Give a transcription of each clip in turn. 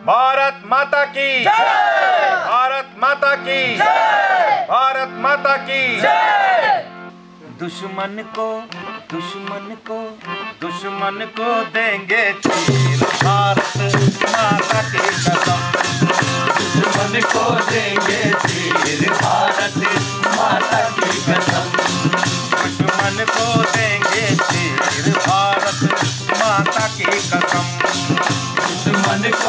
भारत माता की। भारत माता की। भारत माता की। दुश्मन को दुश्मन को दुश्मन को देंगे भारत माता के कदम दुश्मन को देंगे भारत माता की कदम दुश्मन को देंगे भारत माता की कसम।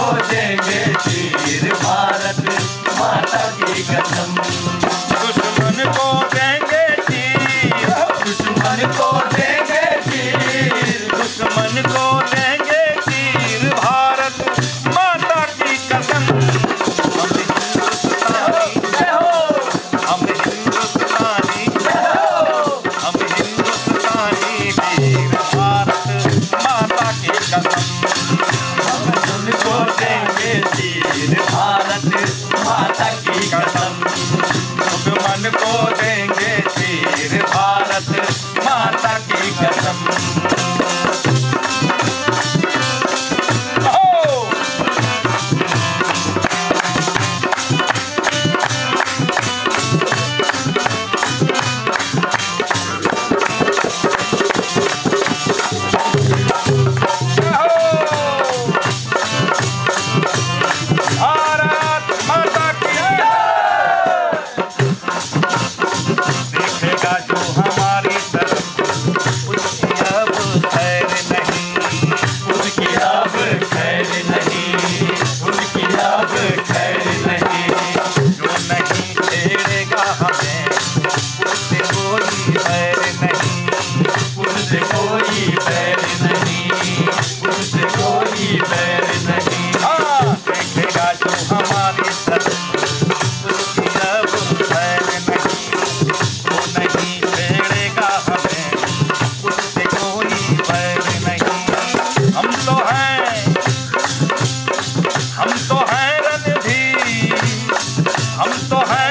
खोजेंगे वीर भारत माता की कसम। दुश्मन को देंगे तीर दुश्मन को देंगे तीर दुश्मन को We got some. So.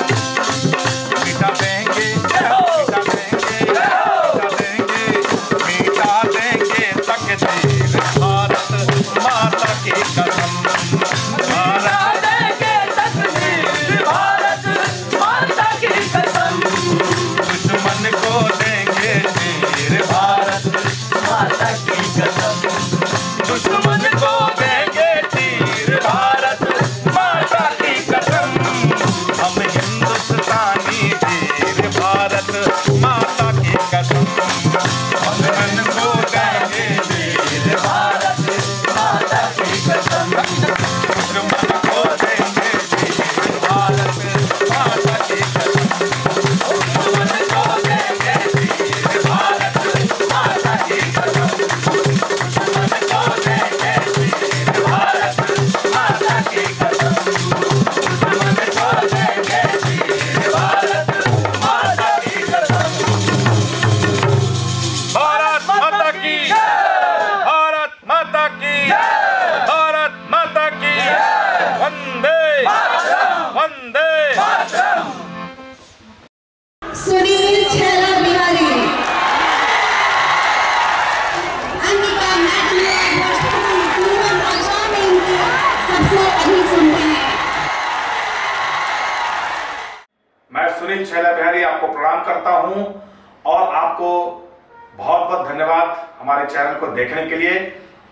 मैं सुनील छैला बिहारी आपको प्रणाम करता हूँ और आपको बहुत बहुत धन्यवाद हमारे चैनल को देखने के लिए।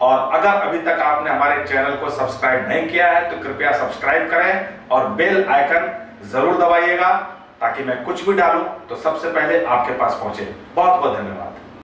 और अगर अभी तक आपने हमारे चैनल को सब्सक्राइब नहीं किया है तो कृपया सब्सक्राइब करें और बेल आइकन ज़रूर दबाइएगा ताकि मैं कुछ भी डालूं तो सबसे पहले आपके पास पहुँचे। बहुत बहुत धन्यवाद।